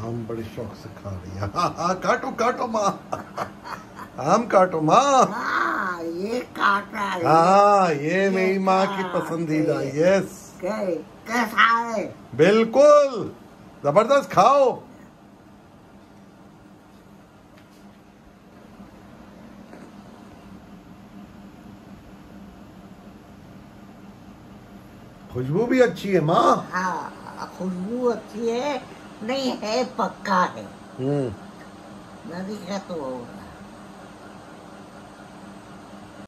आम बड़े शौक से खा रही है। हाँ हाँ काटो काटो माँ। आम काटो माँ। हाँ ये काटा हाँ। ये मेरी माँ की पसंदीदा यस कैसा है? बिल्कुल। ज़बरदस्त खाओ। खुशबू भी अच्छी है माँ। हाँ खुशबू अच्छी है। नहीं है पक्का है नदी का तो